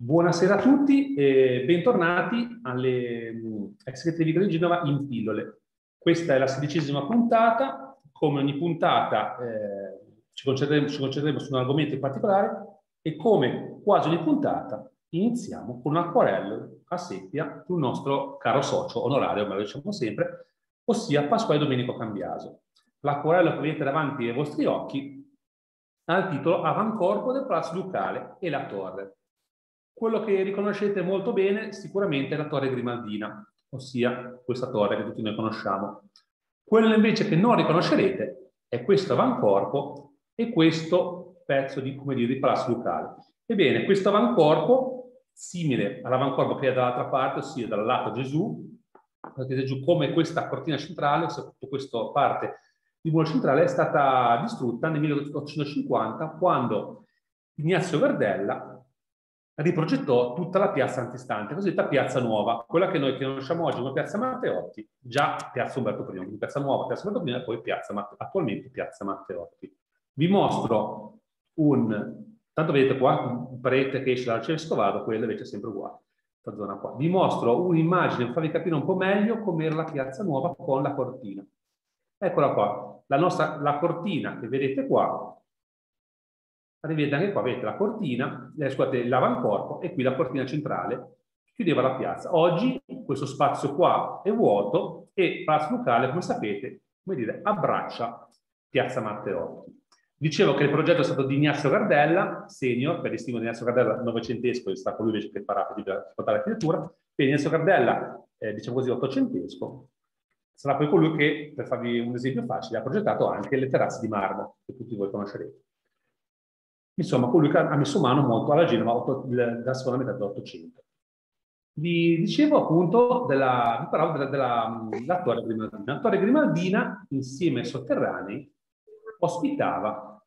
Buonasera a tutti e bentornati alle ex Executive di Genova in pillole. Questa è la sedicesima puntata. Come ogni puntata eh, ci, concentreremo, ci concentreremo su un argomento in particolare e come quasi ogni puntata iniziamo con un acquarello a seppia sul nostro caro socio onorario, come lo diciamo sempre, ossia Pasquale Domenico Cambiaso. L'acquarello che vedete davanti ai vostri occhi ha il titolo Avancorpo del Palazzo Ducale e la Torre. Quello che riconoscete molto bene sicuramente è la Torre Grimaldina, ossia questa torre che tutti noi conosciamo. Quello invece che non riconoscerete è questo avancorpo e questo pezzo di, come dire, di Palazzo Ducale. Ebbene, questo avancorpo, simile all'avancorpo che è dall'altra parte, ossia dal lato Gesù, vedete giù come questa cortina centrale, ossia questa parte di muro centrale è stata distrutta nel 1850 quando Ignazio Verdella riprogettò tutta la piazza antistante, cosiddetta piazza nuova, quella che noi conosciamo oggi come piazza Matteotti, già piazza Umberto I, quindi piazza nuova, piazza Umberto I e poi piazza, attualmente piazza Matteotti. Vi mostro un, tanto vedete qua, un parete che esce dal Cescovado, quella invece è sempre uguale, questa zona qua. Vi mostro un'immagine per farvi capire un po' meglio com'era la piazza nuova con la cortina. Eccola qua, la, nostra, la cortina che vedete qua, vedete anche qua, vedete la cortina, eh, scusate, l'avancorpo e qui la cortina centrale chiudeva la piazza. Oggi questo spazio qua è vuoto e Palazzo Lucale, come sapete, come dire, abbraccia Piazza Matteotti. Dicevo che il progetto è stato di Ignazio Gardella, senior, per distinguere Ignazio Gardella novecentesco, è stato colui invece che farà per l'architettura, e Ignazio Gardella, eh, diciamo così, ottocentesco, sarà poi colui che, per farvi un esempio facile, ha progettato anche le terrazze di marmo, che tutti voi conoscerete. Insomma, colui che ha messo mano molto alla Genova della seconda metà dell'Ottocento. Vi dicevo appunto della, parlavo della, della, Torre Grimaldina. La Torre Grimaldina, insieme ai sotterranei, ospitava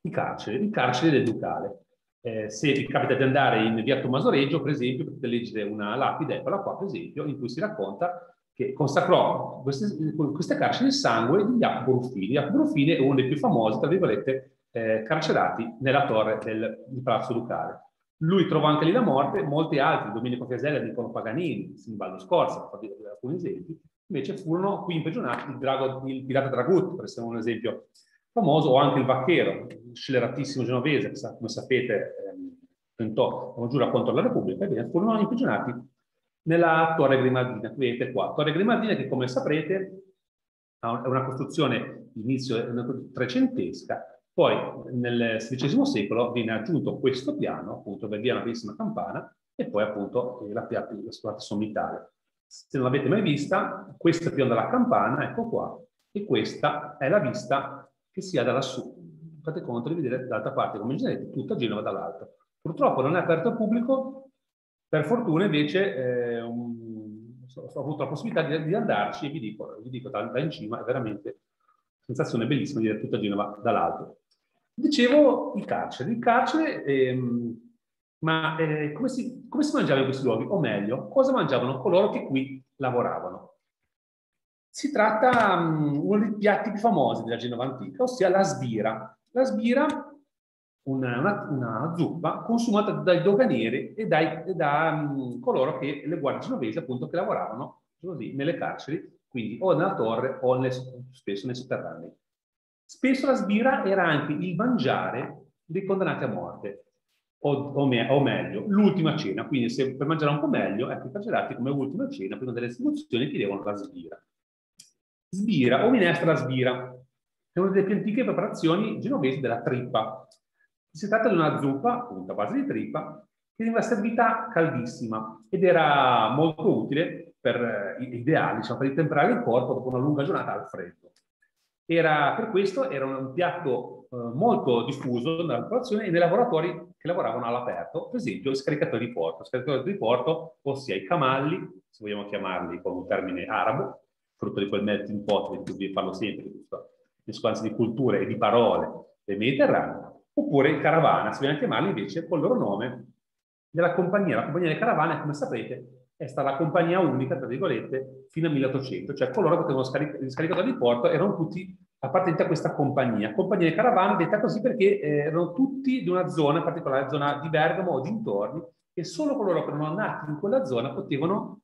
i carceri, i carceri del Ducale. Eh, se vi capita di andare in via Tommaso Reggio, per esempio, potete leggere una lapide, eccola qua, per esempio, in cui si racconta che consacrò queste, queste carceri il sangue di Jacopo Ruffini. Jacopo Ruffini è uno dei più famosi, tra virgolette, eh, carcerati nella torre del, del, Palazzo Ducale. Lui trovò anche lì la morte, molti altri, Domenico Fiasella, Niccolo Paganini, Simbaldo Scorza, per fare alcuni esempi, invece furono qui imprigionati il, drago, il pirata Dragut, per essere un esempio famoso, o anche il Vacchero, sceleratissimo genovese, che come sapete ehm, tentò una giura contro la Repubblica, ebbene furono imprigionati nella Torre Grimaldina. Vedete qua, Torre Grimaldina che come saprete è una costruzione inizio trecentesca, poi nel XVI secolo viene aggiunto questo piano, appunto per via una bellissima campana, e poi appunto la piazza sommitale. Se non l'avete mai vista, il piano della campana, ecco qua, e questa è la vista che si ha da lassù. Fate conto di vedere dall'altra parte, come immaginate, tutta Genova dall'alto. Purtroppo non è aperto al pubblico per fortuna invece eh, un, ho avuto la possibilità di, di andarci e vi dico, vi dico da, da, in cima è veramente sensazione bellissima di vedere tutta Genova dall'alto. Dicevo il carcere. Il carcere, ehm, ma eh, come, si, come si mangiava in questi luoghi? O meglio, cosa mangiavano coloro che qui lavoravano? Si tratta um, uno dei piatti più famosi della Genova antica, ossia la sbira. La sbira una, una, una, zuppa consumata dai doganieri e, dai, e da um, coloro che, le guardie genovesi appunto, che lavoravano così, nelle carceri, quindi o nella torre o nel, spesso nei sotterranei. Spesso la sbira era anche il mangiare dei condannati a morte, o, o, me, o meglio, l'ultima cena. Quindi se per mangiare un po' meglio, ecco, i carcerati come ultima cena, prima delle esecuzioni, chiedevano la sbira. Sbira o minestra alla sbira è una delle più antiche preparazioni genovesi della trippa, si tratta di una zuppa, appunto a base di trippa, che veniva servita caldissima ed era molto utile per, eh, ideale, diciamo, per intemperare il corpo dopo una lunga giornata al freddo. Era, per questo era un piatto eh, molto diffuso nella popolazione e nei lavoratori che lavoravano all'aperto, per esempio il scaricatore di porto. Il scaricatore di porto, ossia i camalli, se vogliamo chiamarli con un termine arabo, frutto di quel melting pot di cui vi parlo sempre, di questa mescolanza di culture e di parole del Mediterraneo, oppure il Caravana, viene a chiamarli invece col loro nome della compagnia. La compagnia delle caravane, come sapete, è stata la compagnia unica, tra virgolette, fino al 1800, cioè coloro che potevano scaricare il scaricatore di porto erano tutti appartenenti a questa compagnia. Compagnia di caravane detta così perché eh, erano tutti di una zona, in particolare zona di Bergamo o dintorni, e solo coloro che erano nati in quella zona potevano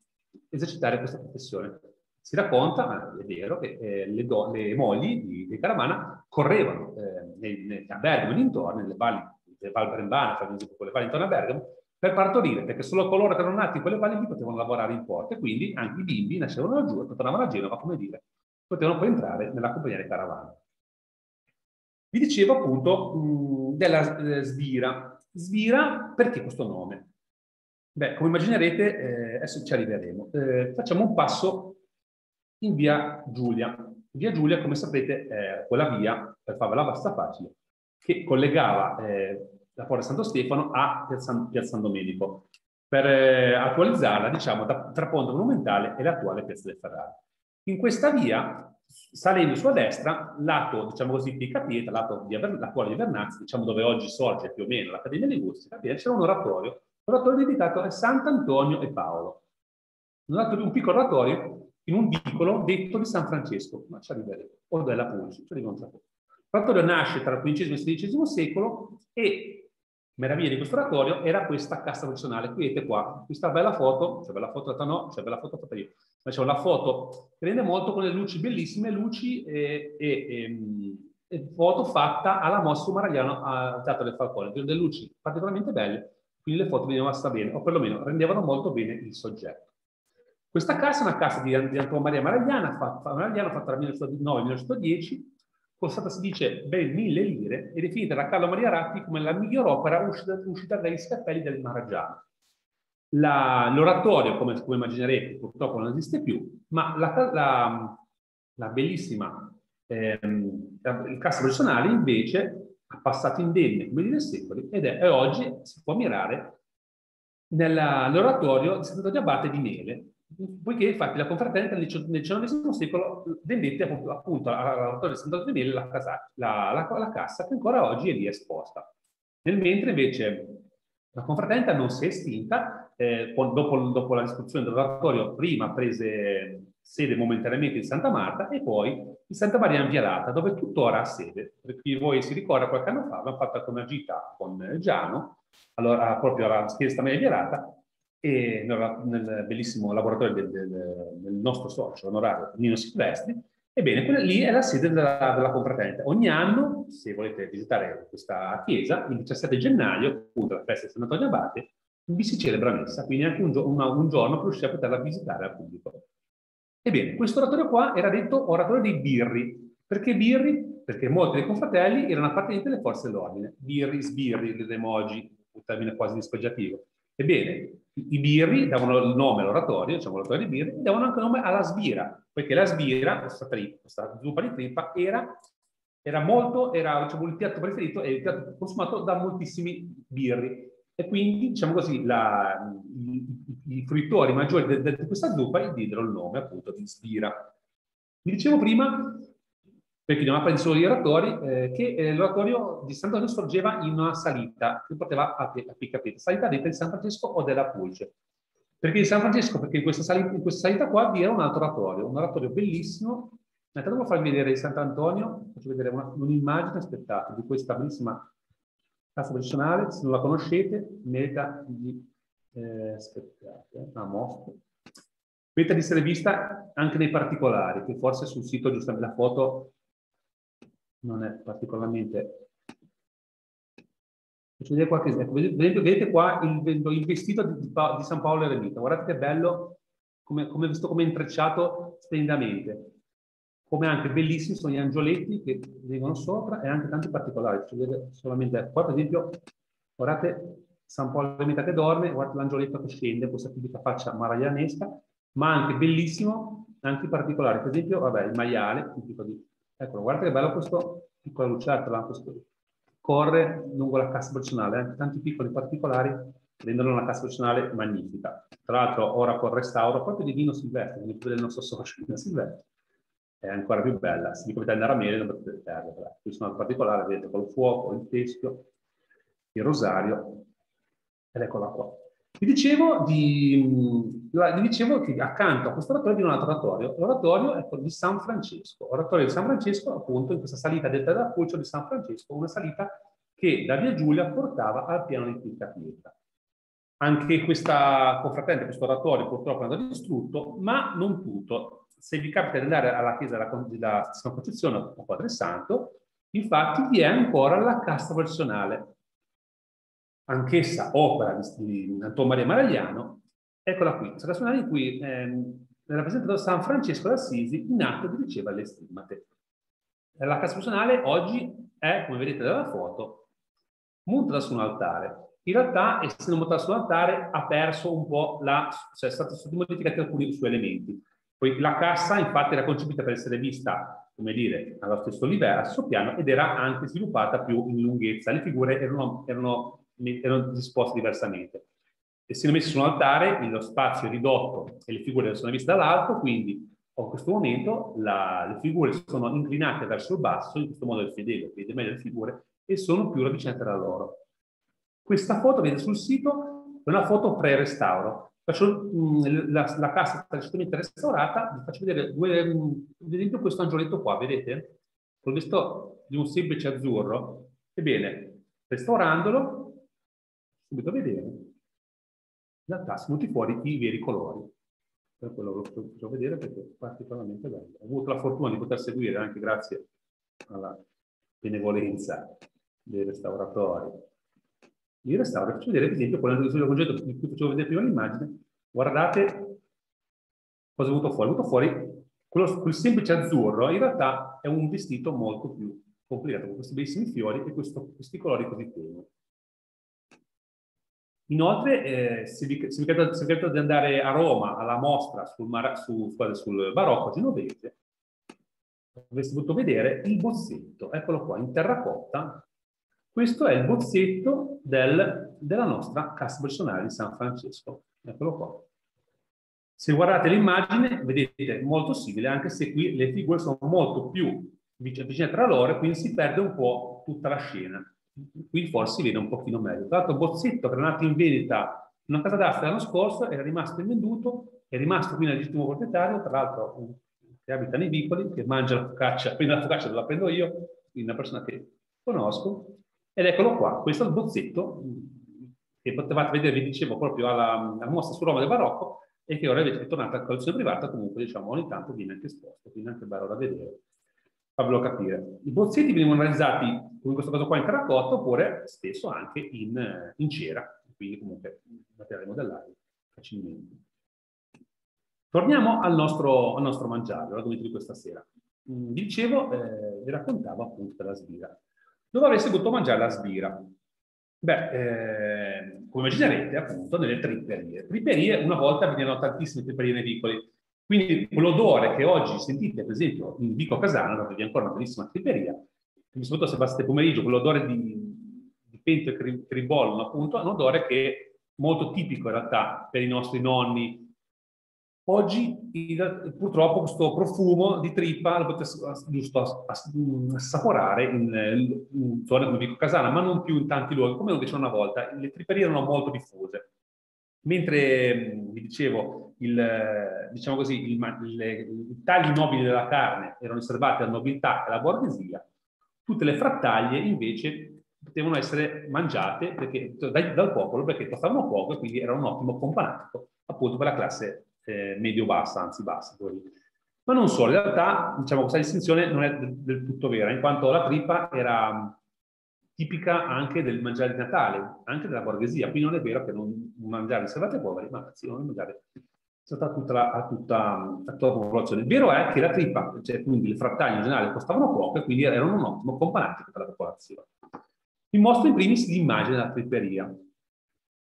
esercitare questa professione. Si racconta, è vero, che eh, le, le, mogli di, di Caramana correvano eh, nei, nei, a Bergamo e dintorni, nelle valli, le Val Brembana, per esempio, quelle valli intorno a Bergamo, per partorire, perché solo coloro che erano nati in quelle valli lì potevano lavorare in porto e quindi anche i bimbi nascevano laggiù e tornavano a Genova, come dire, potevano poi entrare nella compagnia di Caravana. Vi dicevo appunto mh, della eh, Svira. Svira, perché questo nome? Beh, come immaginerete, eh, adesso ci arriveremo. Eh, facciamo un passo in via Giulia. Via Giulia, come sapete, è quella via, per farvela basta facile, che collegava eh, la Porta Santo Stefano a Piazza, Domenico, per eh, attualizzarla, diciamo, da, tra Ponte Monumentale e l'attuale Piazza del Ferrari. In questa via, salendo sulla destra, lato, diciamo così, Pica Pietra, lato di l'attuale di Vernazzi, diciamo dove oggi sorge più o meno l'Accademia di Gusti, c'era un oratorio, un oratorio dedicato a Sant'Antonio e Paolo. Un, oratorio, un piccolo oratorio in un vicolo detto di San Francesco, ma ci arriveremo, o della Pulci, ci arriviamo tra poco. L'oratorio nasce tra il XV e il XVI secolo e meraviglia di questo oratorio era questa cassa professionale. Qui vedete qua, questa bella foto, c'è bella foto fatta no, c'è bella foto fatta io, ma c'è una foto che rende molto con le luci bellissime, luci e, e, e, e foto fatta alla Mosso Maragliano al Teatro del Falcone, delle luci particolarmente belle, quindi le foto venivano abbastanza bene, o perlomeno rendevano molto bene il soggetto. Questa cassa è una cassa di, di Antonio Maria Maragliana, fatta, Maragliano, fatta nel 1909-1910, costata si dice ben mille lire e definita da Carlo Maria Ratti come la miglior opera uscita, uscita dagli scappelli del Maraggiano. l'oratorio, come, come, immaginerete, purtroppo non esiste più, ma la, la, la bellissima ehm, il cassa personale invece ha passato indenne come dire secoli ed è, oggi si può ammirare nell'oratorio di Sant'Antonio Abate di Mele, poiché infatti la confraternita nel XIX secolo vendette appunto, appunto all'autore di Sant'Antonio la, la, la, la, cassa che ancora oggi è lì esposta. Nel mentre invece la confraternita non si è estinta, eh, dopo, dopo, la distruzione dell'oratorio prima prese sede momentaneamente in Santa Marta e poi in Santa Maria Invialata, dove tuttora ha sede. Per chi voi si ricorda, qualche anno fa abbiamo fatto come agita con Giano, allora proprio alla Santa Maria Invialata, e nel bellissimo laboratorio del, del, del nostro socio onorario Nino Silvestri, ebbene, quella lì è la sede della, della confraternita. Ogni anno, se volete visitare questa chiesa, il 17 gennaio, appunto la festa di San Antonio Abate, vi si celebra messa, quindi anche un, una, un giorno per riuscire a poterla visitare al pubblico. Ebbene, questo oratorio qua era detto oratorio dei birri. Perché birri? Perché molti dei confratelli erano appartenenti alle forze dell'ordine. Birri, sbirri, le emoji, un termine quasi dispregiativo. Ebbene, i birri davano il nome all'oratorio, diciamo l'oratorio dei birri, e davano anche il nome alla sbira, poiché la sbira, questa, trippa, questa zuppa di trippa, era, era molto, era diciamo, il piatto preferito e il piatto consumato da moltissimi birri. E quindi, diciamo così, la, i, i, fruitori maggiori di questa zuppa gli diedero il nome appunto di sbira. Vi dicevo prima perché non ha solo gli oratori, eh, che eh, l'oratorio di Sant'Antonio sorgeva in una salita che portava a, a Picca Pietra, salita detta di San Francesco o della Pulce. Perché di San Francesco? Perché in questa, salita, in questa salita qua vi era un altro oratorio, un oratorio bellissimo. Intanto devo farvi vedere Sant'Antonio, faccio vedere un'immagine, aspettate, di questa bellissima casa professionale, se non la conoscete, merita di... Eh, aspettate, una mostra. Merita di essere vista anche nei particolari, che forse sul sito giustamente la foto non è particolarmente... Faccio vedere qualche esempio. Vedete, vedete qua il, il vestito di, di, San Paolo Eremita. Guardate che bello, come, come visto come intrecciato splendidamente. Come anche bellissimi sono gli angioletti che vengono sopra e anche tanti particolari. Faccio vedere solamente qua, per esempio, guardate San Paolo Eremita che dorme, guardate l'angioletto che scende, questa tipica faccia maraglianesca, ma anche bellissimo anche particolari. Per esempio, vabbè, il maiale, tipico di Eccolo, guardate che bello questo piccola lucertola, questo corre lungo la cassa personale, anche tanti piccoli particolari rendono la cassa personale magnifica. Tra l'altro ora con restauro proprio di Vino Silvestre, quindi del nostro socio Vino Silvestre, è ancora più bella. Se vi potete andare a mele non potete perderla. Qui sono particolari, vedete, col fuoco, il teschio, il rosario, ed eccola qua. Vi dicevo, di, vi dicevo che accanto a questo oratorio vi è un altro oratorio, l'oratorio è quello di San Francesco. L'oratorio di San Francesco, appunto, in questa salita detta da Pulcio di San Francesco, una salita che da Via Giulia portava al piano di Pietra. Anche questa confraternita, questo oratorio purtroppo è andato distrutto, ma non tutto. Se vi capita di andare alla chiesa della, Santa Concezione o Padre Santo, infatti vi è ancora la cassa professionale, anch'essa opera di, di Antonio Maria Maragliano, eccola qui, cassa in cui ehm, rappresentato San Francesco d'Assisi in atto di riceva le stimmate. La cassa professionale oggi è, come vedete dalla foto, montata su un altare in realtà, essendo montata sull'altare, ha perso un po' la... cioè sono stati modificati alcuni suoi elementi. Poi la cassa, infatti, era concepita per essere vista, come dire, allo stesso livello, allo stesso piano, ed era anche sviluppata più in lunghezza. Le figure erano, erano, erano disposte diversamente. Essendo messe su un altare, lo spazio è ridotto e le figure sono viste dall'alto, quindi a questo momento la, le figure sono inclinate verso il basso, in questo modo il fedele vede meglio le figure, e sono più ravvicinate tra loro. Questa foto, vedete sul sito, è una foto pre-restauro. Mh, la, la cassa recentemente restaurata, vi faccio vedere due, ad esempio questo angioletto qua, vedete? Col vestito di un semplice azzurro. Ebbene, restaurandolo, subito vedere, in realtà venuti fuori i veri colori. Per quello lo faccio vedere perché è particolarmente bello. Ho avuto la fortuna di poter seguire anche grazie alla benevolenza dei restauratori il restauro. Faccio vedere, per esempio, quello del concetto di cui facevo vedere prima l'immagine. Guardate cosa è venuto fuori. È venuto fuori quello, quel semplice azzurro, in realtà è un vestito molto più complicato, con questi bellissimi fiori e questo, questi colori così tenui. Inoltre, eh, se, vi, se, vi capita, se vi capita di andare a Roma alla mostra sul, su, sul barocco genovese, avreste potuto vedere il bozzetto, eccolo qua, in terracotta, questo è il bozzetto del, della nostra cassa personale di San Francesco. Eccolo qua. Se guardate l'immagine, vedete molto simile, anche se qui le figure sono molto più vicine tra loro, quindi si perde un po' tutta la scena. Qui forse si vede un pochino meglio. Tra l'altro, bozzetto che era nato in vendita in una casa d'asta l'anno scorso era rimasto invenduto, è rimasto qui nel legittimo proprietario, tra l'altro che abita nei vicoli, che mangia la focaccia, quindi la focaccia la prendo io, quindi una persona che conosco, ed eccolo qua, questo è il bozzetto che potevate vedere, vi dicevo, proprio alla, alla mostra su Roma del Barocco e che ora invece è tornata a collezione privata, comunque diciamo ogni tanto viene anche esposto, quindi anche bello da vedere, farvelo capire. I bozzetti venivano realizzati, come in questo caso qua, in terracotta oppure spesso anche in, in cera, quindi comunque materiale modellare facilmente. Torniamo al nostro, al nostro mangiare, l'argomento di questa sera. Vi dicevo, eh, vi raccontavo appunto della sbira dove avreste potuto mangiare la sbira. Beh, eh, come immaginerete, appunto, nelle tripperie. Tripperie, una volta venivano tantissime tripperie nei vicoli, quindi quell'odore che oggi sentite, per esempio, in Vico Casano, dove vi è ancora una bellissima tripperia, soprattutto se passate pomeriggio, quell'odore di, di pentole che ribollono, appunto, è un odore che è molto tipico in realtà per i nostri nonni Oggi purtroppo questo profumo di trippa lo potete giusto assaporare in, in zone come dico Casana, ma non più in tanti luoghi, come lo dicevano una volta. Le tripperie erano molto diffuse. Mentre, vi dicevo, il, diciamo così, il, le, i tagli nobili della carne erano riservati alla nobiltà e alla borghesia, tutte le frattaglie invece potevano essere mangiate perché, dal, dal popolo perché costavano poco e quindi era un ottimo companatico appunto per la classe eh, medio-bassa, anzi bassa. Poi. Ma non solo, in realtà diciamo, questa distinzione non è del, del tutto vera, in quanto la trippa era tipica anche del mangiare di Natale, anche della borghesia. Quindi non è vero che non mangiare ai poveri, ma anzi non mangiare a tutta, la, a, tutta, a tutta la popolazione. Il vero è che la trippa, cioè quindi le frattaglie in generale, costavano poco e quindi erano un ottimo companatico per la popolazione. Vi mostro in primis l'immagine della tripperia.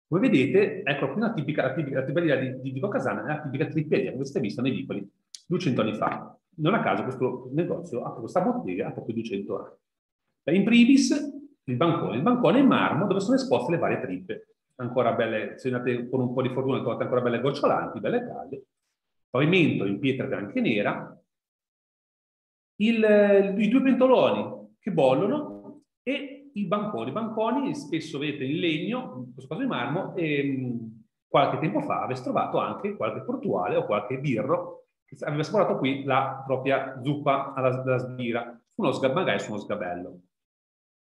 Come vedete, ecco qui una tipica, la, tipica, la tripperia di, di Vico Casana, è la tipica tripperia che avete visto nei vicoli 200 anni fa. Non a caso questo negozio, questa bottega, ha proprio 200 anni. In primis, il bancone. Il bancone in marmo dove sono esposte le varie trippe. Ancora belle, se andate con un po' di fortuna, trovate ancora belle gocciolanti, belle calde. Pavimento in pietra bianca e nera. Il, I due pentoloni che bollono e i banconi. I banconi spesso vedete in legno, in questo caso in marmo, e qualche tempo fa avesse trovato anche qualche portuale o qualche birro che aveva sparato qui la propria zuppa alla, alla sbira, uno, magari su uno sgabello.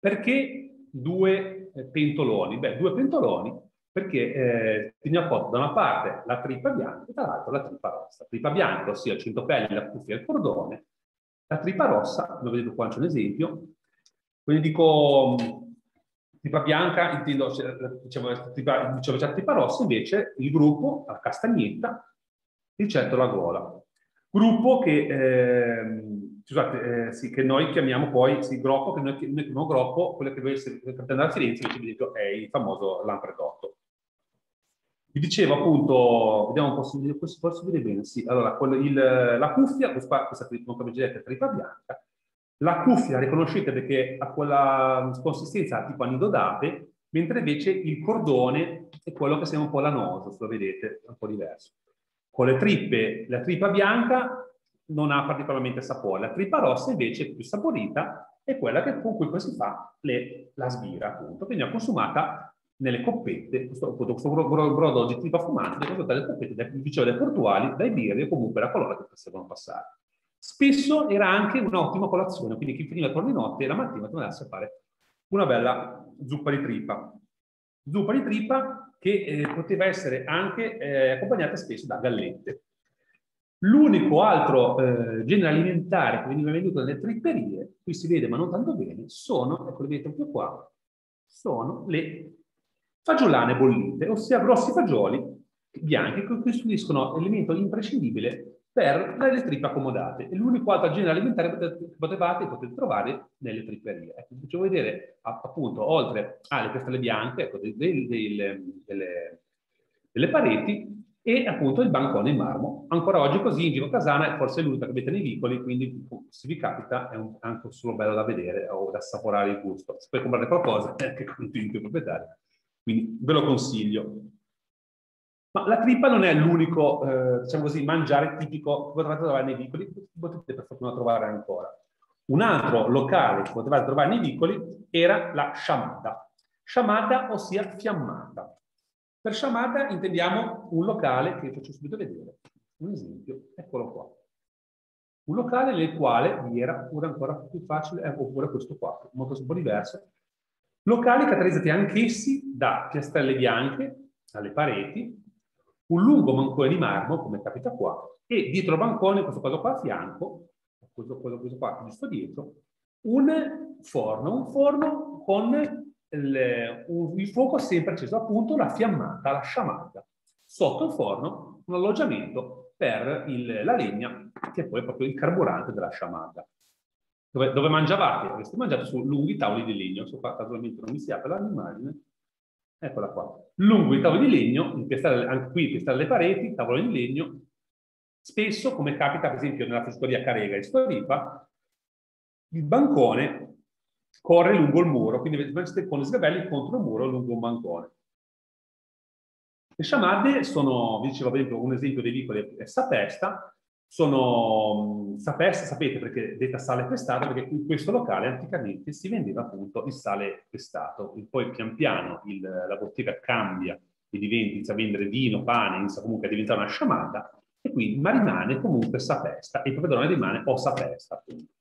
Perché due pentoloni? Beh, due pentoloni perché eh, teniamo conto da una parte la trippa bianca e dall'altra la trippa rossa. La trippa bianca, ossia il centopelli, la cuffia e il cordone. La trippa rossa, lo vedete qua c'è un esempio, quindi dico trippa bianca, intendo, diciamo, trippa, diciamo, la trippa rossa, invece il gruppo, la castagnetta, il certo la gola. Gruppo che, eh, scusate, eh, sì, che noi chiamiamo poi, sì, groppo, che noi, noi chiamiamo groppo, quello che voi capite andare a Firenze, invece, ad esempio, è il famoso Lampredotto. Vi dicevo appunto, vediamo un po' se questo posso vedere bene, sì, allora, quello, il, la cuffia, questa, questa come vedete, trippa bianca, la cuffia riconoscete perché ha quella consistenza tipo anido d'ape, mentre invece il cordone è quello che sembra un po' lanoso, se lo vedete, è un po' diverso. Con le trippe, la trippa bianca non ha particolarmente sapore, la trippa rossa invece è più saporita, è quella che, con cui si fa le, la sbira, appunto. Quindi è consumata nelle coppette, questo, appunto, questo brodo di trippa fumante, consumata nelle coppette, dicevo, dai portuali, dai birri o comunque da colore che potevano passare. Spesso era anche un'ottima colazione, quindi chi finiva per di notte la mattina poteva andarsi a fare una bella zuppa di trippa. Zuppa di trippa che eh, poteva essere anche eh, accompagnata spesso da gallette. L'unico altro eh, genere alimentare che veniva venduto nelle tripperie, qui si vede ma non tanto bene, sono, ecco le vedete più qua, sono le fagiolane bollite, ossia grossi fagioli bianchi che costituiscono elemento imprescindibile per le trippe accomodate. È l'unico altro genere alimentare che potevate, potete trovare nelle tripperie. Ecco, faccio vedere appunto, oltre alle pestelle bianche, ecco, dei, dei, dei, delle, delle, pareti e appunto il bancone in marmo. Ancora oggi così in giro casana è forse l'unica che avete nei vicoli, quindi se vi capita è un, anche solo bello da vedere o da assaporare il gusto. Se poi comprare qualcosa è anche convinto il proprietario. Quindi ve lo consiglio. Ma la trippa non è l'unico, eh, diciamo così, mangiare tipico che potete trovare nei vicoli, potete per fortuna trovare ancora. Un altro locale che potevate trovare nei vicoli era la sciamata. Sciamata, ossia fiammata. Per sciamata intendiamo un locale che faccio subito vedere. Un esempio, eccolo qua. Un locale nel quale vi era, oppure ancora più facile, eh, oppure questo qua, molto un po' diverso. Locali caratterizzati anch'essi da piastrelle bianche alle pareti, un lungo bancone di marmo, come capita qua, e dietro il bancone, questo caso qua a fianco, questo, questo, questo qua giusto dietro, un forno, un forno con il, il fuoco sempre acceso, appunto la fiammata, la sciamata. Sotto il forno un alloggiamento per il, la legna, che è poi proprio il carburante della sciamata. Dove, dove mangiavate? Avreste mangiato su lunghi tavoli di legno, so qua casualmente non mi si apre l'immagine, Eccola qua. Lungo i tavoli di legno, anche qui pestare le pareti, tavolo di legno. Spesso, come capita per esempio nella freschieria Carega e Storipa, il bancone corre lungo il muro, quindi con le sgabelli contro il muro lungo un bancone. Le sciamadde sono, vi dicevo, un esempio dei vicoli è Sapesta, sono sapesse, sapete perché detta sale pestato, perché in questo locale anticamente si vendeva appunto il sale pestato, e poi pian piano il, la bottega cambia e diventa, inizia a vendere vino, pane, inizia comunque a diventare una sciamata, e quindi ma rimane comunque sapesta, e il proprietario rimane o sapesta appunto.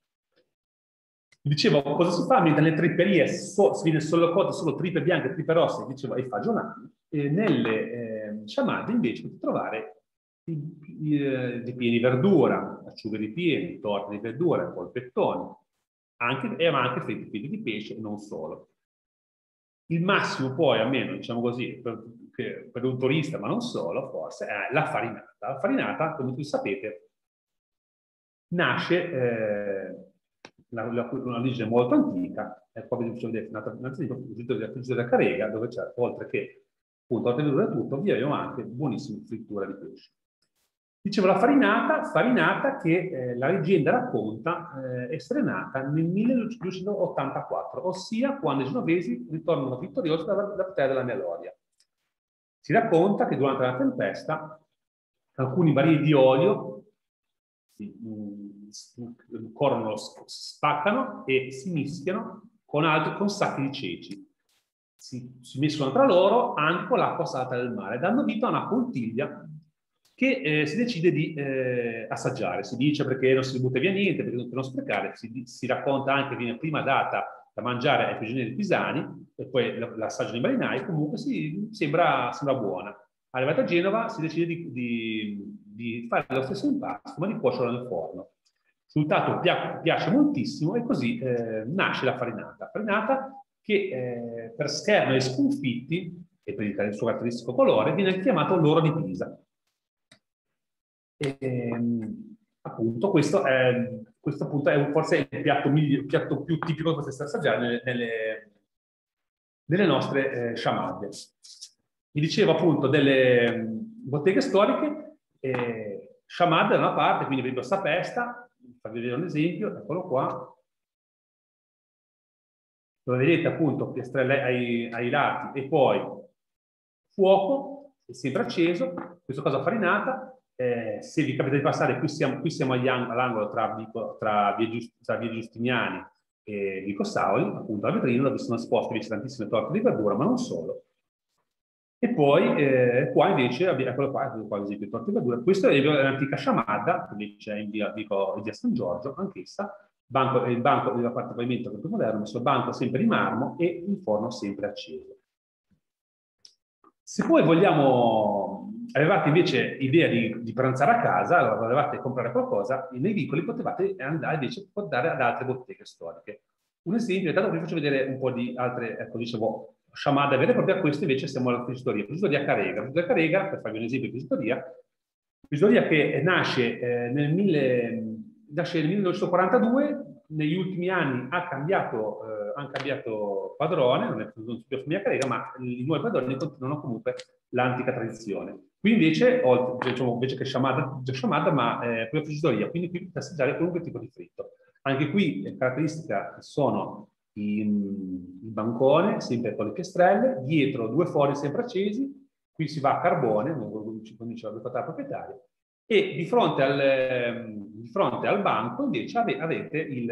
Dicevo, cosa si fa? Mentre nelle tripperie so, si viene solo cotte, solo trippe bianche, trippe rosse, dicevo, e fagiolani, e nelle eh, sciamate invece potete trovare ripieni di verdura, acciughe ripieni, torte di verdura, polpettoni, anche, e anche fritti di pesce non solo. Il massimo poi, almeno diciamo così, per, per, un turista, ma non solo, forse, è la farinata. La farinata, come tutti sapete, nasce, eh, una, una origine molto antica, è proprio nata innanzitutto dalla friggere della Carega, dove c'è, oltre che appunto, oltre a tutto, vi abbiamo anche buonissima frittura di pesce. Dicevo, la farinata, farinata che eh, la leggenda racconta eh, essere nata nel 1284, ossia quando i genovesi ritornano vittoriosi dalla battaglia della Meloria. Si racconta che durante la tempesta alcuni barili di olio si, mh, corrono, spaccano e si mischiano con altri con sacchi di ceci. Si, si mescolano tra loro anche con l'acqua salata del mare, dando vita a una contiglia che eh, si decide di eh, assaggiare. Si dice perché non si butta via niente, perché non sprecare, si, si, racconta anche, viene prima data da mangiare ai prigionieri pisani e poi l'assaggio dei marinai, comunque si, sembra, sembra buona. Arrivata a Genova si decide di, di, di fare lo stesso impasto, ma di cuocerlo nel forno. Risultato piace moltissimo e così eh, nasce la farinata. Farinata che eh, per scherno e sconfitti e per il suo caratteristico colore viene chiamato l'oro di Pisa. E, ehm, appunto questo, è, questo appunto è forse il piatto, il piatto più tipico che potete assaggiare nelle, nelle, nelle nostre eh, sciamate. Vi dicevo appunto delle botteghe storiche, eh, sciamade da una parte, quindi vedo sapesta, farvi vedere un esempio, eccolo qua, dove vedete appunto piastrelle ai, ai lati e poi fuoco, è sempre acceso, questa cosa farinata, eh, se vi capita di passare, qui siamo, qui siamo all'angolo tra, tra, tra via Giustiniani e Vico Sauli, appunto la vetrina dove sono esposte invece tantissime torte di verdura, ma non solo. E poi eh, qua invece, eccolo qua, qua ad esempio torte verdura, questa è l'antica sciamada, che invece è in via, dico, in via San Giorgio, anch'essa, banco, il banco della parte pavimento più moderno, il banco sempre di marmo e il forno sempre acceso. Se poi vogliamo, avevate invece idea di, di pranzare a casa, allora volevate comprare qualcosa, nei vicoli potevate andare invece portare ad altre botteghe storiche. Un esempio, intanto vi faccio vedere un po' di altre, ecco, dicevo, sciamada vera e propria, questo invece siamo alla friggitoria, friggitoria Carega. Friggitoria Carega, per farvi un esempio di friggitoria, friggitoria che nasce, eh, nel, mille, nasce nel 1942, negli ultimi anni ha cambiato, eh, hanno cambiato padrone, non è più famiglia Carega, ma i nuovi padroni continuano comunque l'antica tradizione. Qui invece, ho, diciamo, invece che sciamada, sciamada ma eh, la friggitoria, quindi qui potete assaggiare qualunque tipo di fritto. Anche qui le caratteristiche sono il, il bancone, sempre con le piastrelle, dietro due fori sempre accesi, qui si va a carbone, come dice la proprietaria, e di fronte al, di fronte al banco invece avete il,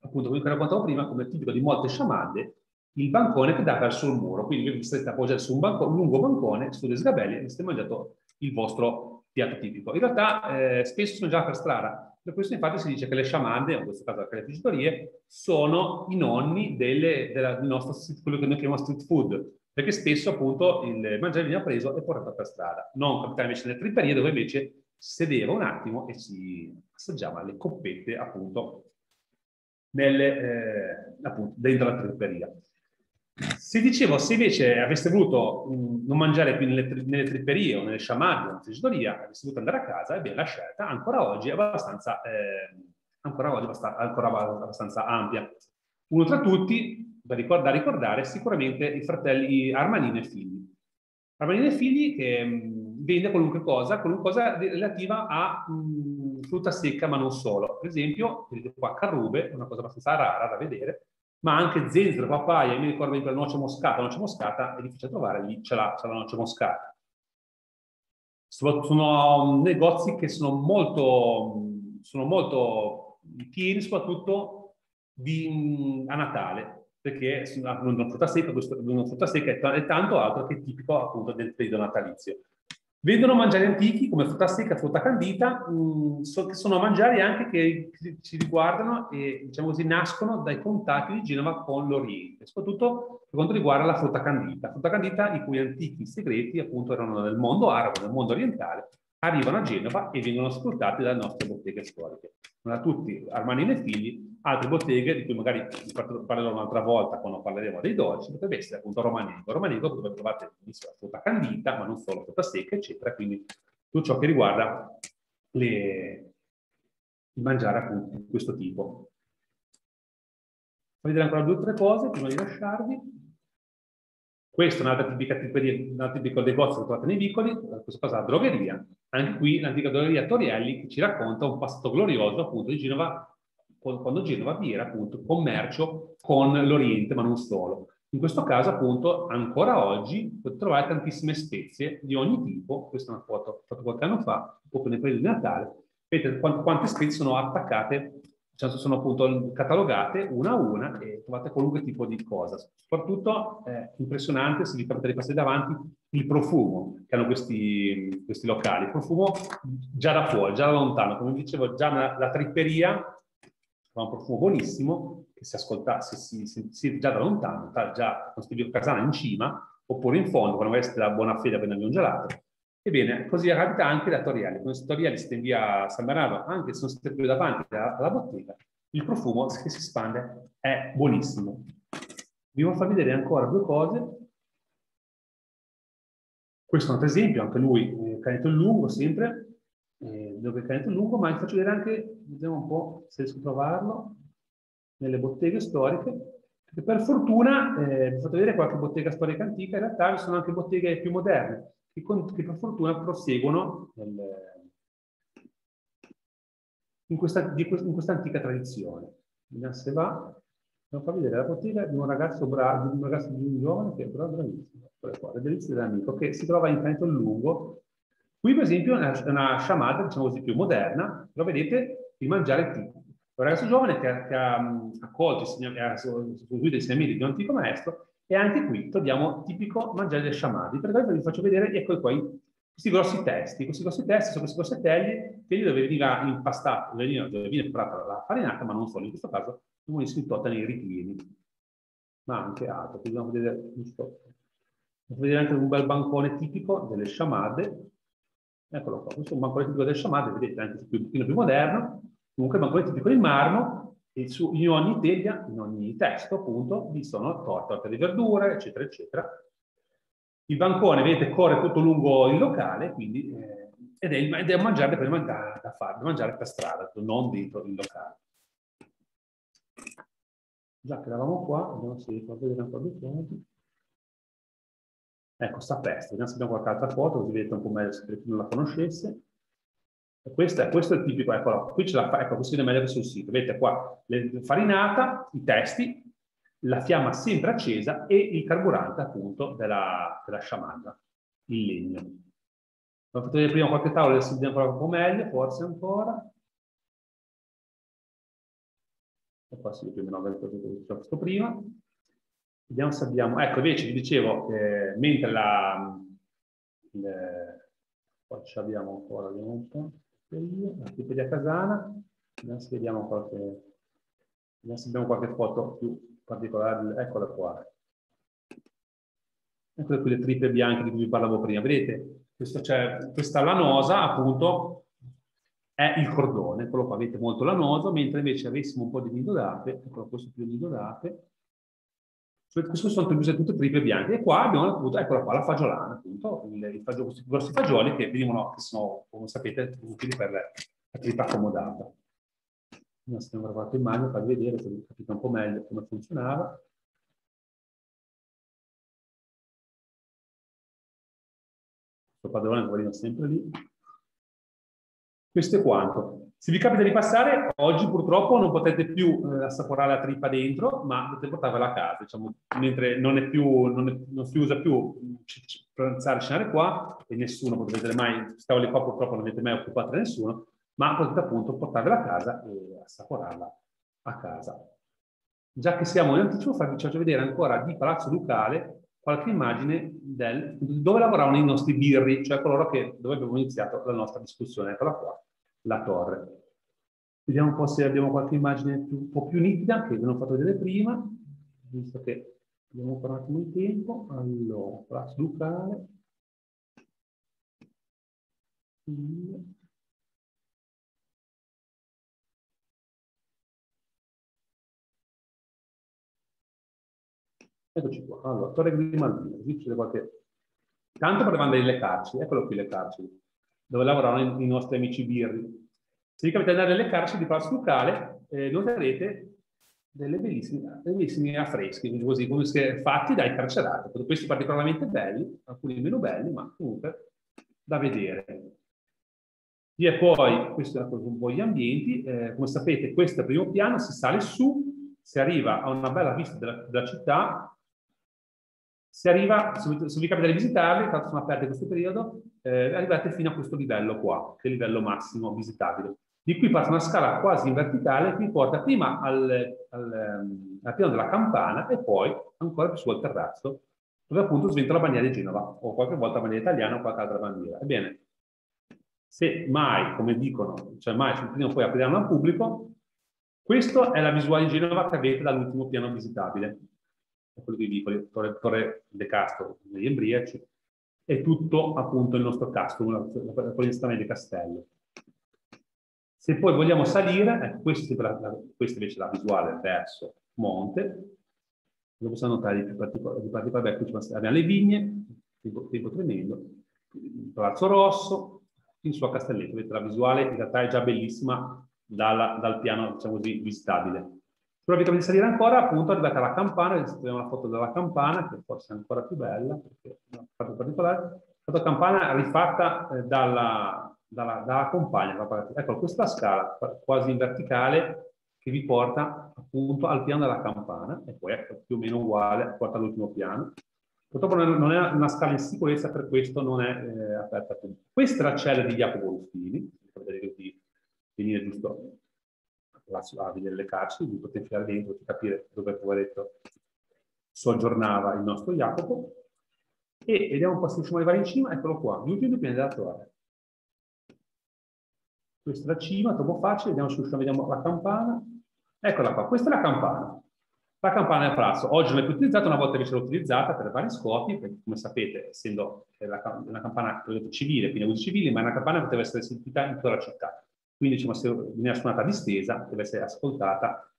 appunto come raccontavo prima, come tipico di molte sciamade, il bancone che dà verso il muro. Quindi vi siete appoggiati su un, banco, un lungo bancone, sulle sgabelli, e avete mangiato il vostro piatto tipico. In realtà eh, spesso sono già per strada, per questo infatti si dice che le sciamande, in questo caso anche le friggitorie, sono i nonni delle, della, del nostro, quello che noi chiamiamo street food, perché spesso appunto il mangiare viene preso e portato per strada. Non capitava invece nelle tripperie dove invece sedeva un attimo e si assaggiava le coppette appunto, nelle, eh, appunto dentro la tripperia. Se dicevo, se invece aveste voluto mh, non mangiare più nelle, nelle tripperie o nelle sciamate o friggitoria, aveste voluto andare a casa, ebbene la scelta ancora oggi è abbastanza, eh, ancora oggi abbastanza, ancora abbastanza ampia. Uno tra tutti, da ricordare, ricordare sicuramente i fratelli Armanino e Figli. Armanino e Figli che mh, vende qualunque cosa, qualunque cosa relativa a mh, frutta secca, ma non solo. Per esempio, vedete qua carrube, una cosa abbastanza rara da vedere, ma anche zenzero, papaya, mi ricordo di la noce moscata, noce moscata è difficile trovare, lì c'è la, la, noce moscata. Sono, sono, negozi che sono molto, sono molto pieni soprattutto di, a Natale, perché una frutta secca, una frutta secca è, tanto altro che tipico appunto del periodo natalizio. Vendono mangiari antichi come frutta secca, frutta candita, mm, che sono mangiari anche che ci riguardano e diciamo così nascono dai contatti di Genova con l'Oriente, soprattutto per quanto riguarda la frutta candita. Frutta candita i cui antichi segreti appunto erano nel mondo arabo, nel mondo orientale, arrivano a Genova e vengono sfruttati dalle nostre botteghe storiche. Non a tutti Armani e figli, altre botteghe di cui magari parlerò un'altra volta quando parleremo dei dolci, potrebbe essere appunto Romanico. Romanico dove trovate la frutta candita, ma non solo frutta secca, eccetera, quindi tutto ciò che riguarda le... il mangiare appunto di questo tipo. Voglio dire ancora due o tre cose prima di lasciarvi. Questa è un'altra tipica, un tipico negozio che trovate nei vicoli, questa cosa è la drogheria. Anche qui l'antica drogheria Torielli che ci racconta un passato glorioso appunto di Genova, quando Genova vi era appunto commercio con l'Oriente, ma non solo. In questo caso appunto ancora oggi potete trovare tantissime spezie di ogni tipo, questa è una foto fatta qualche anno fa, proprio nel periodo di Natale, vedete quante spezie sono attaccate cioè sono appunto catalogate una a una e trovate qualunque tipo di cosa. Soprattutto è eh, impressionante, se vi potete passare davanti, il profumo che hanno questi, questi locali. Il profumo già da fuori, già da lontano. Come dicevo, già la, la tripperia fa un profumo buonissimo che si ascoltasse, si, si, già da lontano, già con Stevie Casana in cima, oppure in fondo, quando aveste la buona fede appena un gelato. Ebbene, così capita anche da Torielli. Quando Torielli siete in via San Bernardo, anche se non siete più davanti alla, alla bottega, il profumo che si espande è buonissimo. Vi voglio far vedere ancora due cose. Questo è un altro esempio, anche lui, eh, caneto lungo, sempre, eh, dove è caneto lungo, ma vi faccio vedere anche, vediamo un po' se riesco a trovarlo, nelle botteghe storiche, per fortuna, eh, vi ho fatto vedere qualche bottega storica antica, in realtà ci sono anche botteghe più moderne, che, che per fortuna proseguono nel, in, questa, in questa antica tradizione. Vediamo se va. Non fa vedere la bottega di un ragazzo bravo, di un ragazzo di un giovane che è però bravissimo. Le delizie dell'amico che si trova in Caneto Lungo. Qui, per esempio, è una sciamata, diciamo così, più moderna, però vedete il mangiare tipico. Un ragazzo giovane che ha, che ha accolto, ha seguito i insegnamenti di un antico maestro e anche qui troviamo tipico mangiare del sciamadi. Per questo vi faccio vedere, ecco qua, questi grossi testi. Questi grossi testi sono questi grossetelli che dove veniva impastato, dove viene preparata la farinata, ma non solo, in questo caso sono insintotta nei ripieni, ma anche altro. Dobbiamo vedere, giusto, vedere anche un bel bancone tipico delle sciamade. Eccolo qua, questo è un bancone tipico delle sciamade, vedete, anche un pochino più moderno. Comunque il bancone tipico di marmo, su, in ogni teglia, in ogni testo, appunto, vi sono torte di verdure, eccetera, eccetera. Il bancone, vedete, corre tutto lungo il locale, quindi, eh, ed, è, ed, è, mangiare per da, da fare, mangiare per strada, non dentro il locale. Già che eravamo qua, vediamo se fa vedere po' di foto. Ecco, sta peste, vediamo se abbiamo qualche altra foto, così vedete un po' meglio se chi non la conoscesse. Questo è, questo è, il tipico, ecco, qui ce la, ecco, questo è meglio che sul sito. Vedete qua, la farinata, i testi, la fiamma sempre accesa e il carburante appunto della, della sciamanda, il legno. Ho fatto vedere prima qualche tavola, adesso vediamo ancora un po' meglio, forse ancora. E qua si vede più o meno visto prima. Vediamo se abbiamo, ecco invece vi dicevo, eh, mentre la, le, poi ci abbiamo ancora, vediamo un po', la Wikipedia Casana, se vediamo qualche, se abbiamo qualche foto più particolari, eccola qua. Eccole qui le tripe bianche di cui vi parlavo prima. Vedete, questo, cioè, questa lanosa appunto è il cordone, quello qua vedete molto lanoso, mentre invece avessimo un po' di nido d'ape, eccolo questo più nido d'ape, cioè, queste sono tutte tripe bianche. E qua abbiamo appunto, eccola qua, la fagiolana, appunto, il, fagiolo, questi grossi fagioli che venivano, che sono, come sapete, utili per la tripa accomodata se abbiamo guardato in mano, farvi vedere, se capite un po' meglio come funzionava. Questo padrone guarino sempre lì. Questo è quanto. Se vi capita di passare, oggi purtroppo non potete più eh, assaporare la trippa dentro, ma potete portarvela a casa, diciamo, mentre non, è più, non, è, non si usa più pranzare e cenare qua, e nessuno, potete mai, queste tavole qua purtroppo non avete mai occupato da nessuno, ma potete appunto portarvela a casa e assaporarla a casa. Già che siamo in anticipo, vi faccio vedere ancora di Palazzo Ducale qualche immagine del, dove lavoravano i nostri birri, cioè coloro che, dove abbiamo iniziato la nostra discussione. Eccola qua, la torre. Vediamo un po' se abbiamo qualche immagine più, un po' più nitida, che vi ho fatto vedere prima, visto che abbiamo ancora un attimo di tempo. Allora, Ducale. Eccoci qua. Allora, Torre Grimaldino, qui c'è qualche... Tanto parlavamo delle carceri, eccolo qui le carceri, dove lavoravano i, nostri amici birri. Se vi capita di andare nelle carceri di Palazzo Ducale, eh, noterete delle bellissime, bellissimi affreschi, così, fatti dai carcerati. Questi particolarmente belli, alcuni meno belli, ma comunque da vedere. E poi, questo è un po' gli ambienti, eh, come sapete questo è il primo piano, si sale su, si arriva a una bella vista della, della città, se, arriva, se vi capita di visitarli, tanto sono aperte in questo periodo, eh, arrivate fino a questo livello qua, che è il livello massimo visitabile. Di qui parte una scala quasi in verticale che vi porta prima al, al, ehm, al piano della campana e poi ancora più su al terrazzo, dove appunto sventa la bandiera di Genova, o qualche volta la bandiera italiana o qualche altra bandiera. Ebbene, se mai, come dicono, cioè mai prima o poi apriranno al pubblico, Questa è la visuale di Genova che avete dall'ultimo piano visitabile. Quello che vi dico, Torre, Torre De Castro, degli Embriaci, è tutto appunto il nostro casco, con l'instante di castello. Se poi vogliamo salire, ecco, questa, questa invece è la visuale verso monte, lo possiamo notare di particolare, di particolare qui abbiamo le vigne, tempo, tempo tremendo, il Palazzo Rosso, in su a Castelletto, vedete la visuale in realtà è già bellissima dalla, dal piano, diciamo così, visitabile. Però vi di salire ancora, appunto, arrivate alla campana, vediamo la foto della campana, che forse è ancora più bella, perché è una foto particolare. La campana rifatta eh, dalla, dalla, dalla compagna. Ecco, questa scala quasi in verticale che vi porta appunto al piano della campana e poi ecco, più o meno uguale, porta all'ultimo piano. Purtroppo non è una scala in sicurezza, per questo non è eh, aperta. Questa è la cella di Jacopo Ruffini, vedere di venire giusto a vedere le carceri, di poter entrare dentro, di capire dove il poveretto soggiornava il nostro Jacopo. E vediamo un po' se riusciamo ad arrivare in cima, eccolo qua, due piani della torre. Questa è la cima, troppo facile, vediamo se riusciamo, vediamo la campana. Eccola qua, questa è la campana. La campana del palazzo oggi non è più utilizzata, una volta invece l'ho utilizzata per vari scopi, perché come sapete, essendo una campana civile, quindi uso civili, ma è una campana che poteva essere sentita in tutta la città. Quindi diciamo, se viene suonata distesa, deve essere ascoltata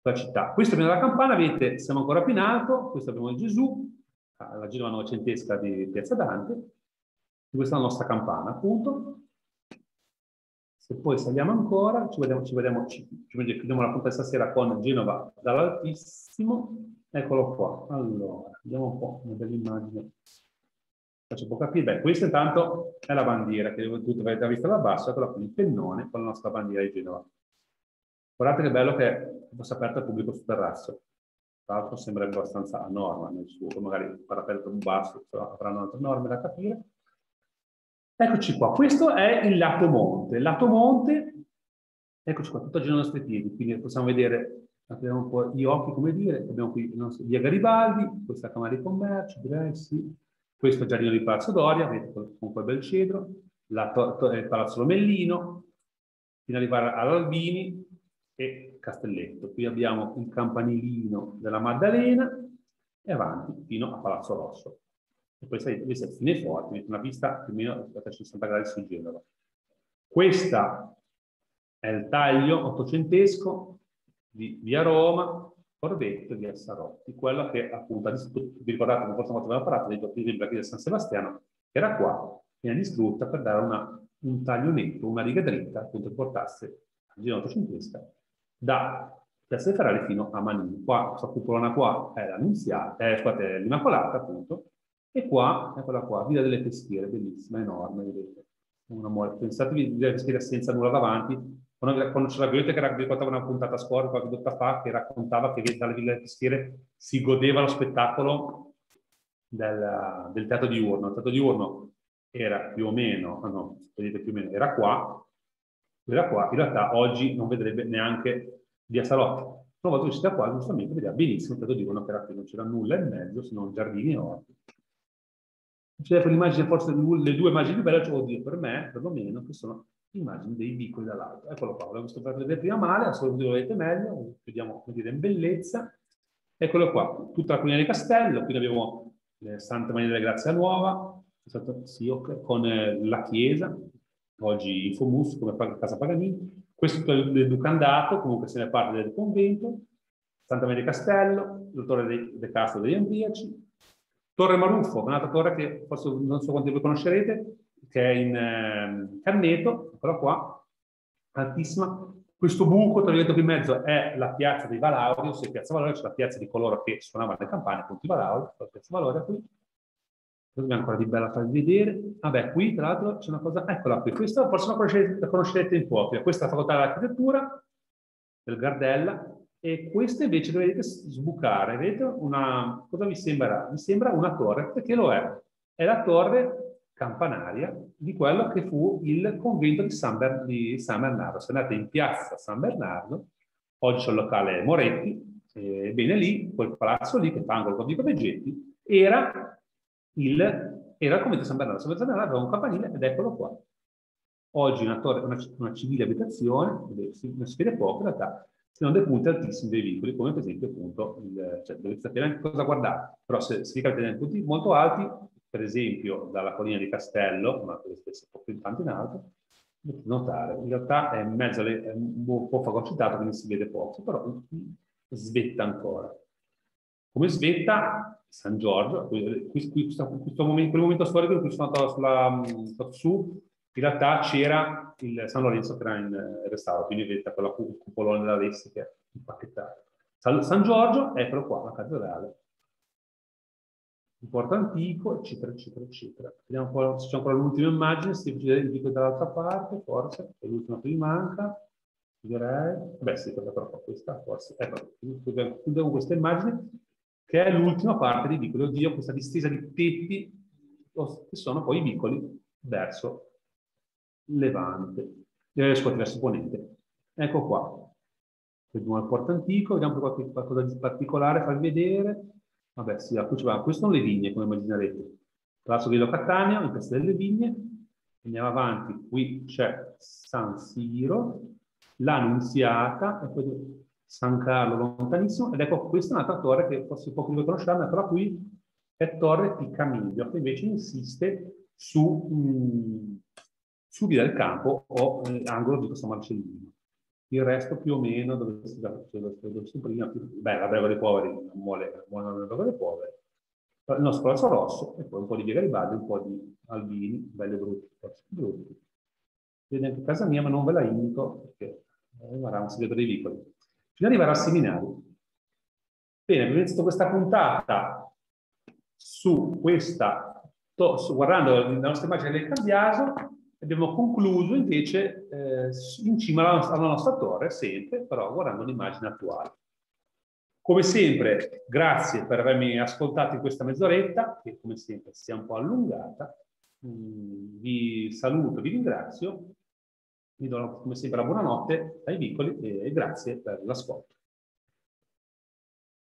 la città. Questo viene dalla campana, vedete, siamo ancora più in alto, questo abbiamo il Gesù, la Genova novecentesca di Piazza Dante, questa è la nostra campana, appunto. Se poi saliamo ancora, ci vediamo, ci vediamo, ci, ci chiudiamo la puntata stasera con Genova dall'altissimo. Eccolo qua. Allora, vediamo un po' una bella immagine. Faccio un po' capire. Beh, questa intanto è la bandiera che tutti avete visto da basso, eccola con il pennone con la nostra bandiera di Genova. Guardate che bello che fosse aperto al pubblico sul terrazzo. Tra l'altro sembra abbastanza a norma nel suo, magari parapeto basso, avranno altre norme da capire. Eccoci qua, questo è il lato monte. Il lato monte, eccoci qua, tutto a Genova ai nostri piedi, quindi possiamo vedere, abbiamo un po' gli occhi, come dire, abbiamo qui il via Garibaldi, questa è Camera di Commercio, direi sì, questo è il giardino di Palazzo Doria, vedete con quel bel cedro, la il Palazzo Lomellino, fino ad arrivare all'Albini e Castelletto. Qui abbiamo il campanilino della Maddalena e avanti fino a Palazzo Rosso e salite, questa è Fine Forti, una vista più o meno a 360 gradi sul Genova. Questa è il taglio ottocentesco di via Roma, Corvetto e via Sarotti, quella che appunto, vi ricordate che forse abbiamo parlato dei doppi di del San Sebastiano, era qua, viene distrutta per dare una, un taglio netto, una riga dritta, appunto, che portasse la Genova ottocentesca da Piazza Ferrari fino a Manini. Qua, questa cupolona qua è l'Immacolata, appunto, e qua, eccola qua, Villa delle Peschiere, bellissima, enorme, vedete. Un. Pensatevi Villa delle Peschiere senza nulla davanti. Quando, c'era Goethe che raccontava una puntata scorsa, qualche volta fa, che raccontava che dalle Villa delle Peschiere si godeva lo spettacolo del, del teatro diurno. Il teatro diurno era più o meno, no, vedete più o meno, era qua, era qua, in realtà oggi non vedrebbe neanche via Salotti. Una volta che siete qua, giustamente vedeva benissimo il teatro diurno che era qui, non c'era nulla in mezzo, se non giardini e orti. C'è l'immagine, forse le due immagini più belle, lo dire per me, perlomeno, che sono immagini dei vicoli dall'alto. Eccolo qua, volevo visto per vedere prima male, adesso lo vedete meglio, vediamo come dire in bellezza. Eccolo qua, tutta la colina di Castello, qui abbiamo Santa Maria della Grazia Nuova, con eh, la chiesa, oggi Infomus come Casa Paganini, questo è il Ducandato, comunque se ne parla del convento, Santa Maria di Castello, il dottore De, Castro degli Ambriaci, Torre Maruffo, un'altra torre che forse non so quanti voi conoscerete, che è in eh, Canneto, eccola qua, altissima. Questo buco, tra l'altro qui in mezzo, è la piazza dei Valauri, ossia piazza Valauri, cioè la piazza di coloro che suonavano le campane, appunto i Valauri, la piazza Valauri qui. Cosa ancora di bella farvi vedere? Vabbè, qui tra l'altro c'è una cosa, eccola qui, questa forse la conoscerete, la conoscerete in proprio, questa è la facoltà dell'architettura del Gardella, e questa invece dovete sbucare, vedete una, cosa vi sembra? Vi sembra una torre, perché lo è. È la torre campanaria di quello che fu il convento di San, Ber di San Bernardo. Se andate in piazza San Bernardo, oggi c'è il locale Moretti, ebbene lì, quel palazzo lì che fa angolo con Vico Veggetti, era il, era il convento di San Bernardo. San Bernardo aveva un campanile ed eccolo qua. Oggi una, torre, una, una civile abitazione, si, si vede poco in realtà, se non dei punti altissimi dei vicoli, come per esempio appunto, il, cioè dovete sapere anche cosa guardare, però se, se vi capite dei punti molto alti, per esempio dalla collina di Castello, ma questo è un po' più tanto in alto, potete notare, in realtà è in mezzo è un po' fagocitato, quindi si vede poco, però svetta ancora. Come svetta San Giorgio, questo, momento, quel momento storico in cui sono andato sulla, su, in realtà c'era il San Lorenzo che era in restauro, quindi vedete quella cupolone della destra che è impacchettata. San, San Giorgio, eccolo qua, la cattedrale. Il porto antico, eccetera, eccetera, eccetera. Vediamo un po' se c'è ancora l'ultima immagine, se vi dall'altra parte, forse, è l'ultima che vi manca, direi. Beh, sì, però questa, forse. Ecco, chiudo con questa immagine che è l'ultima parte dei vicoli. Oddio, questa distesa di tetti che sono poi i vicoli verso levante, eh, scusate, verso ponente. Ecco qua. Vediamo il porto antico, vediamo qualche, qualcosa di particolare, farvi vedere. Vabbè, sì, qui va. Queste sono le vigne, come immaginerete. Palazzo di Catania, in delle Vigne. Andiamo avanti, qui c'è San Siro, l'Annunziata, e poi San Carlo lontanissimo, ed ecco questa è un'altra torre che forse pochi lo conosceranno, però qui è Torre Piccamiglio, che invece insiste su, mh, su Via del Campo o eh, angolo di San Marcellino. Il resto più o meno dove si dove prima, più, beh, la Breva dei Poveri non vuole, vuole la Breva dei Poveri, il nostro Palazzo Rosso e poi un po' di Via Garibaldi, un po' di Albini, belli e brutti, brutti. Vedete anche casa mia, ma non ve la indico perché eh, guarda, un segreto dei vicoli fino ad arrivare al seminario. Bene, abbiamo iniziato questa puntata su questa, su, guardando la nostra immagine del Cambiaso, abbiamo concluso invece eh, in cima alla, alla nostra torre, sempre, però guardando l'immagine attuale. Come sempre, grazie per avermi ascoltato in questa mezz'oretta, che come sempre si è un po' allungata. Mm, vi saluto, vi ringrazio vi do come sempre la buonanotte ai vicoli e grazie per l'ascolto.